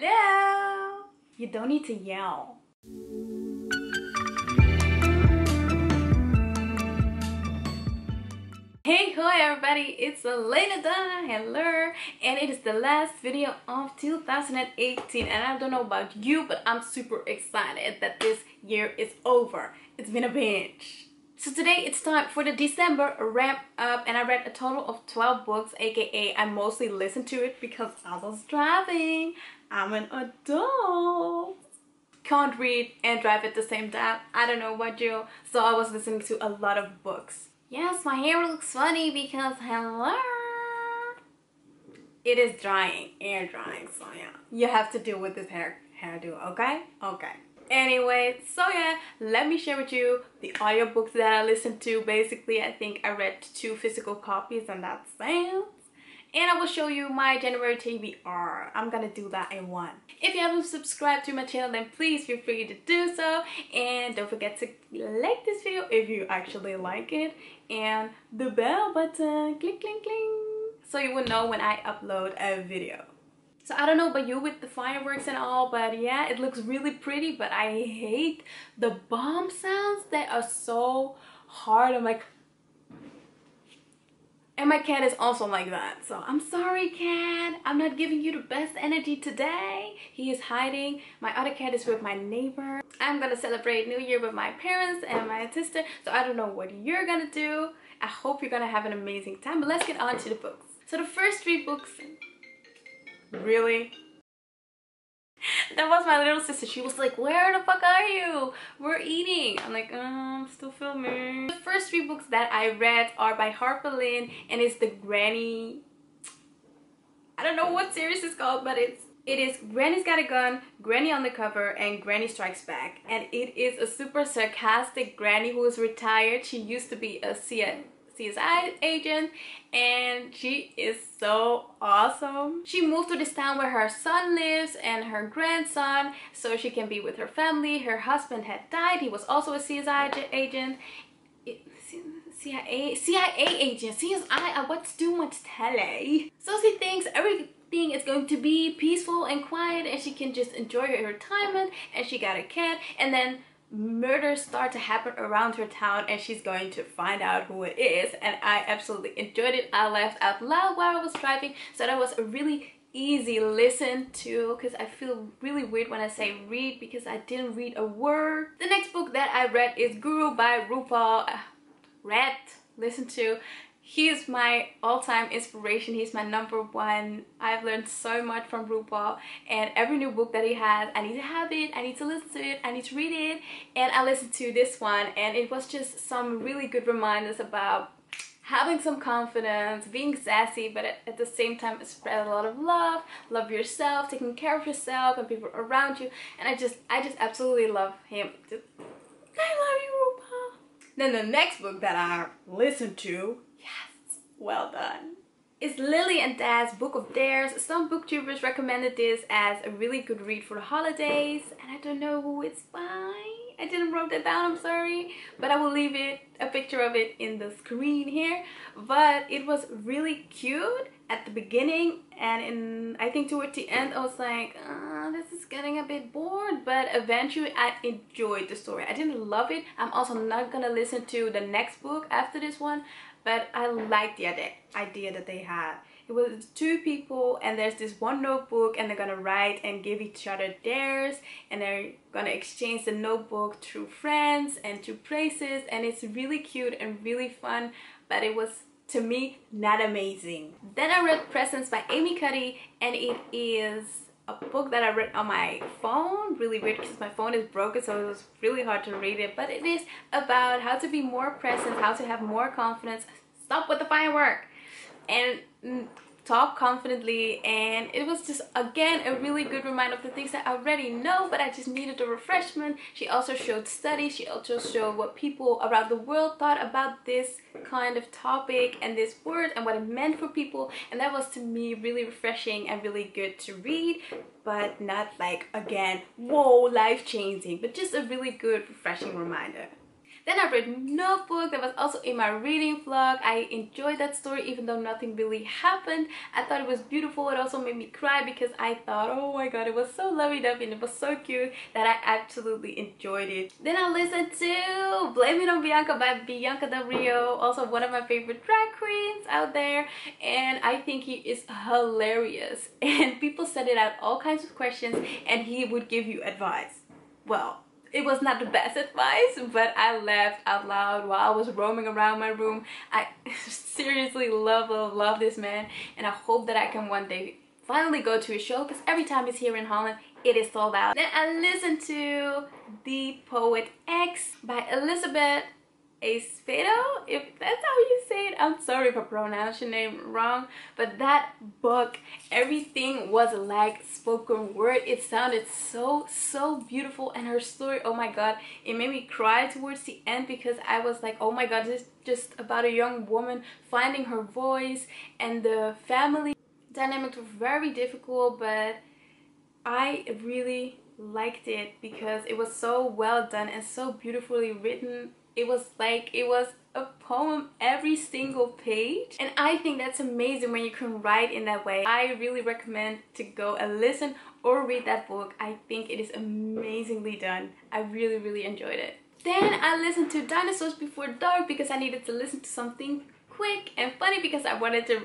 Hello! You don't need to yell. Hey, hi everybody, it's Lalaine Adanna, hello, and it is the last video of 2018 and I don't know about you, but I'm super excited that this year is over. It's been a binge. So today it's time for the December wrap up and I read a total of 12 books aka I mostly listened to it because I was driving. I'm an adult. Can't read and drive at the same time. I don't know what you. So I was listening to a lot of books. Yes, my hair looks funny because hello. It is drying, air drying, so yeah. You have to deal with this hair hairdo, okay? Okay anyway so yeah let me share with you the audiobooks that i listened to basically i think i read two physical copies and that's it and I will show you my January TBR. I'm gonna do that in one. If you haven't subscribed to my channel then please feel free to do so and don't forget to like this video if you actually like it and the bell button, click click click so you will know when I upload a video. So I don't know about you with the fireworks and all, but yeah, it looks really pretty, but I hate the bomb sounds that are so hard. I'm like, and my cat is also like that. So I'm sorry, cat. I'm not giving you the best energy today. He is hiding. My other cat is with my neighbor. I'm gonna celebrate New Year with my parents and my sister. So I don't know what you're gonna do. I hope you're gonna have an amazing time. But let's get on to the books. So the first three books really? That was my little sister. She was like, where the fuck are you? We're eating. I'm like, um, I'm still filming. The first three books that I read are by Harper Lin and it's the Granny... I don't know what series it's called, but it's it is Granny's Got a Gun, Granny on the Cover, and Granny Strikes Back. And it is a super sarcastic granny who is retired. She used to be a CIA CSI agent and she is so awesome. She moved to this town where her son lives and her grandson so she can be with her family. Her husband had died. He was also a CSI agent. CIA, CIA agent, CSI, uh, what's too much tele? So she thinks everything is going to be peaceful and quiet and she can just enjoy her retirement and she got a cat and then murders start to happen around her town and she's going to find out who it is and I absolutely enjoyed it. I laughed out loud while I was driving so that was a really easy listen to because I feel really weird when I say read because I didn't read a word. The next book that I read is Guru by RuPaul. Uh, read, listen to he is my all-time inspiration he's my number one i've learned so much from RuPaul and every new book that he has i need to have it i need to listen to it i need to read it and i listened to this one and it was just some really good reminders about having some confidence, being sassy, but at, the same time spread a lot of love, love yourself, taking care of yourself and people around you. And I just, I just absolutely love him. Just, I love you, RuPaul. Then the next book that I listened to well done. It's Lily and Dash's Book of Dares. Some booktubers recommended this as a really good read for the holidays and I don't know who it's by. I didn't write that down, I'm sorry. But I will leave it, a picture of it in the screen here. But it was really cute at the beginning and in I think towards the end I was like, uh, this is getting a bit bored. But eventually I enjoyed the story. I didn't love it. I'm also not gonna listen to the next book after this one but I like the idea that they had. It was two people and there's this one notebook and they're gonna write and give each other theirs and they're gonna exchange the notebook through friends and through places and it's really cute and really fun but it was to me not amazing. Then I read Presence by Amy Cuddy and it is a book that I read on my phone really weird because my phone is broken so it was really hard to read it but it is about how to be more present how to have more confidence. Stop with the firework. And mm, talk confidently and it was just again a really good reminder of the things that I already know but I just needed a refreshment. She also showed studies, she also showed what people around the world thought about this kind of topic and this word and what it meant for people and that was to me really refreshing and really good to read but not like again whoa life changing but just a really good refreshing reminder. Then I read Notebook that was also in my reading vlog. I enjoyed that story even though nothing really happened. I thought it was beautiful. It also made me cry because I thought, oh my god, it was so lovey-dovey and it was so cute that I absolutely enjoyed it. Then I listened to Blame It on Bianca by Bianca Del Rio, also one of my favorite drag queens out there. And I think he is hilarious. And people sent it out all kinds of questions and he would give you advice. Well, it was not the best advice but i laughed out loud while i was roaming around my room. I seriously love love love this man and i hope that i can one day finally go to a show because every time he's here in holland it is sold out. Then i listened to the poet x by elizabeth Acevedo, if that's how you say it. I'm sorry if I your name wrong, but that book, everything was like spoken word. It sounded so, so beautiful, and her story, oh my god, it made me cry towards the end because I was like, oh my god, this is just about a young woman finding her voice, and the family dynamics were very difficult, but I really liked it because it was so well done and so beautifully written it was like it was a poem every single page and I think that's amazing when you can write in that way. I really recommend to go and listen or read that book. I think it is amazingly done. I really really enjoyed it. Then I listened to Dinosaurs Before Dark because I needed to listen to something quick and funny because I wanted to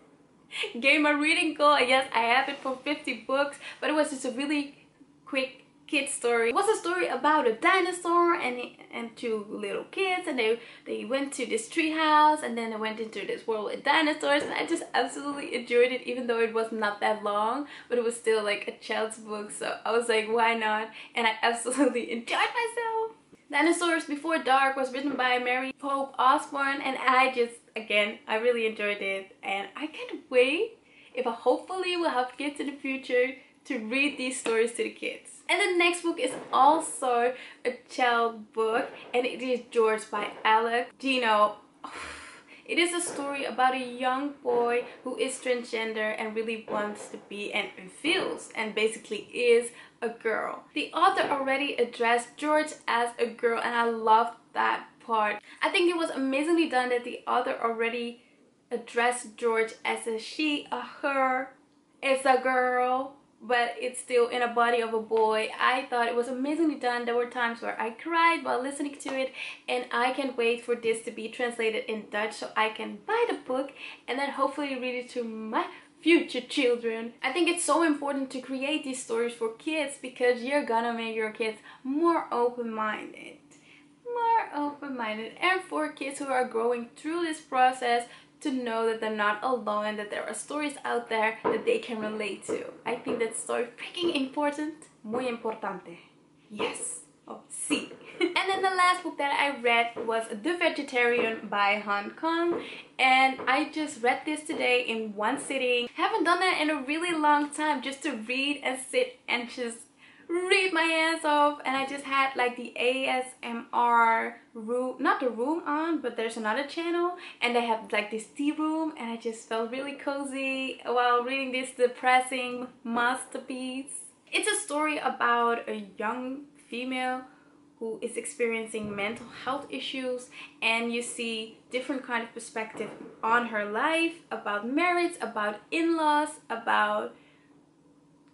gain my reading goal. Yes, I have it for 50 books, but it was just a really quick kid story. It was a story about a dinosaur and and two little kids and they they went to this tree house and then they went into this world with dinosaurs and I just absolutely enjoyed it even though it was not that long but it was still like a child's book so I was like why not and I absolutely enjoyed myself. Dinosaurs Before Dark was written by Mary Pope Osborne and I just again I really enjoyed it and I can't wait if I hopefully will have kids in the future to read these stories to the kids. And the next book is also a child book and it is George by Alex Gino. It is a story about a young boy who is transgender and really wants to be and feels and basically is a girl. The author already addressed George as a girl and I loved that part. I think it was amazingly done that the author already addressed George as a she, a her, it's a girl but it's still in a body of a boy. I thought it was amazingly done. There were times where I cried while listening to it and I can't wait for this to be translated in Dutch so I can buy the book and then hopefully read it to my future children. I think it's so important to create these stories for kids because you're gonna make your kids more open-minded more open-minded and for kids who are growing through this process to know that they're not alone that there are stories out there that they can relate to. I think that's so freaking important. Muy importante. Yes. Oh, see. and then the last book that I read was The Vegetarian by Han Kang and I just read this today in one sitting. Haven't done that in a really long time just to read and sit and just read my ass off and I just had like the ASMR room not the room on but there's another channel and they have like this tea room and I just felt really cozy while reading this depressing masterpiece. It's a story about a young female who is experiencing mental health issues and you see different kind of perspective on her life about marriage about in-laws about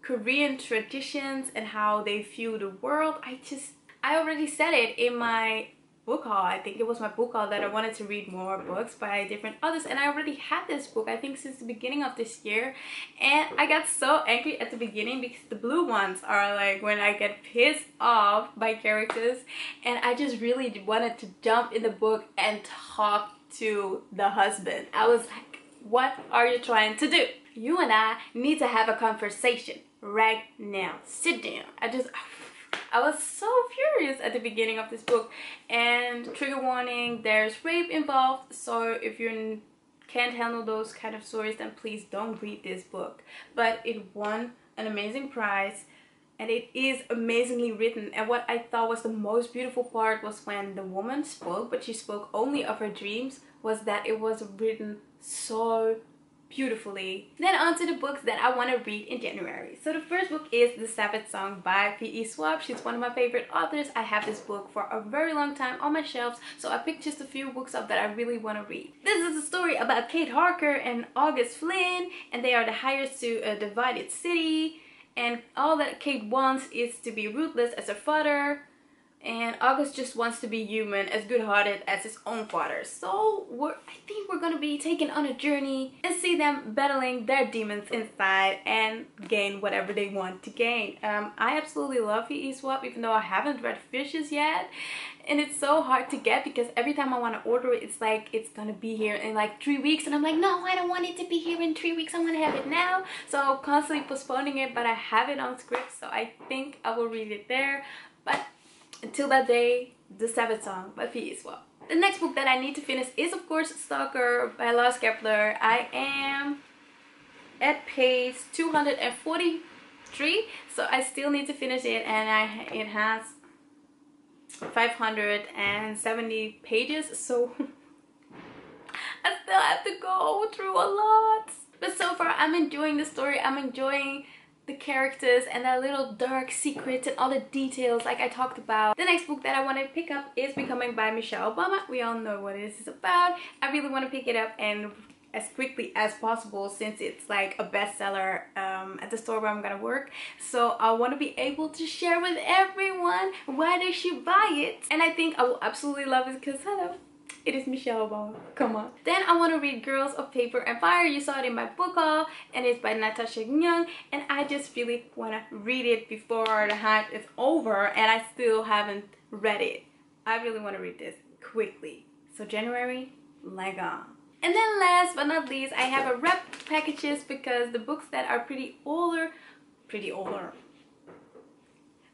Korean traditions and how they view the world. I just, I already said it in my book haul. I think it was my book haul that I wanted to read more books by different authors and I already had this book I think since the beginning of this year and I got so angry at the beginning because the blue ones are like when I get pissed off by characters and I just really wanted to jump in the book and talk to the husband. I was like, what are you trying to do? You and I need to have a conversation right now. Sit down. I just, I was so furious at the beginning of this book. And trigger warning, there's rape involved. So if you can't handle those kind of stories, then please don't read this book. But it won an amazing prize and it is amazingly written and what I thought was the most beautiful part was when the woman spoke but she spoke only of her dreams was that it was written so beautifully. Then on to the books that I want to read in January. So the first book is The Savage Song by V.E. Schwab. She's one of my favorite authors. I have this book for a very long time on my shelves, so I picked just a few books up that I really want to read. This is a story about Kate Harker and August Flynn, and they are the hires to a divided city, and all that Kate wants is to be ruthless as her father, and August just wants to be human, as good-hearted as his own father. So I think we're gonna be taken on a journey and see them battling their demons inside and gain whatever they want to gain. Um, I absolutely love VE Schwab, even though I haven't read Vicious yet. And it's so hard to get because every time I want to order it, it's like it's gonna be here in like three weeks. And I'm like, no, I don't want it to be here in three weeks. I want to have it now. So I'm constantly postponing it, but I have it on Scribd, So I think I will read it there. But until that day, The Savage Song by V.E. Schwab. The next book that I need to finish is of course Stalker by Lars Kepler. I am at page 243 so I still need to finish it and I it has 570 pages so I still have to go through a lot but so far I'm enjoying the story I'm enjoying the characters and their little dark secrets and all the details like I talked about. The next book that I want to pick up is Becoming by Michelle Obama. We all know what this is about. I really want to pick it up and as quickly as possible since it's like a bestseller um, at the store where I'm gonna work. So I want to be able to share with everyone why they should buy it. And I think I will absolutely love it because hello, it is Michelle Obama. Come on. Then I want to read Girls of Paper and Fire. You saw it in my book haul and it's by Natasha Young and I just really want to read it before the hype is over and I still haven't read it. I really want to read this quickly. So January, leg on. And then last but not least, I have a wrap packages because the books that are pretty older, pretty older,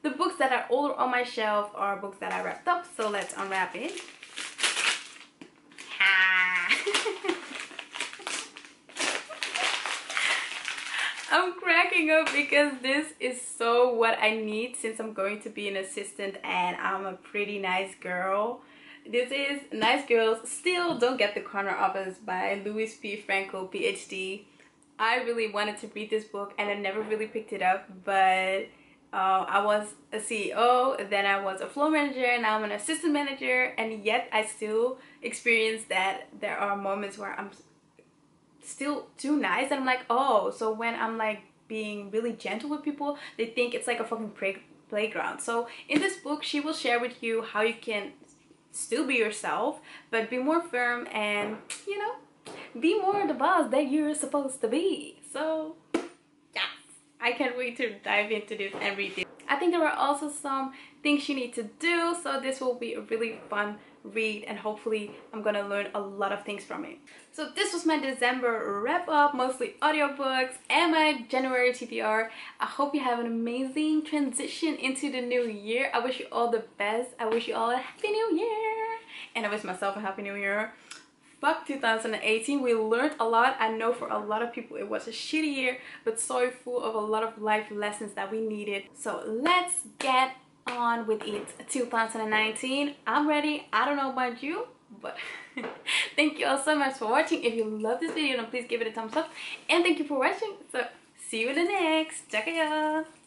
the books that are older on my shelf are books that I wrapped up. So let's unwrap it. I'm cracking up because this is so what I need since I'm going to be an assistant and I'm a pretty nice girl. This is Nice Girls Still Don't Get the Corner Office by Lois P. Frankel, PhD. I really wanted to read this book and I never really picked it up, but uh, I was a CEO, then I was a floor manager, and now I'm an assistant manager, and yet I still experience that there are moments where I'm still too nice and I'm like, oh, so when I'm like being really gentle with people, they think it's like a fucking play playground. So in this book, she will share with you how you can still be yourself, but be more firm and, you know, be more the boss that you're supposed to be. So I can't wait to dive into this and read it. I think there are also some things you need to do, so this will be a really fun read and hopefully I'm gonna learn a lot of things from it. So this was my December wrap up, mostly audiobooks and my January TBR. I hope you have an amazing transition into the new year. I wish you all the best. I wish you all a happy new year. And I wish myself a happy new year fuck 2018 we learned a lot. I know for a lot of people it was a shitty year but so full of a lot of life lessons that we needed. So let's get on with it. 2019 i'm ready. I don't know about you but thank you all so much for watching. If you love this video then please give it a thumbs up. And thank you for watching. So see you in the next. Out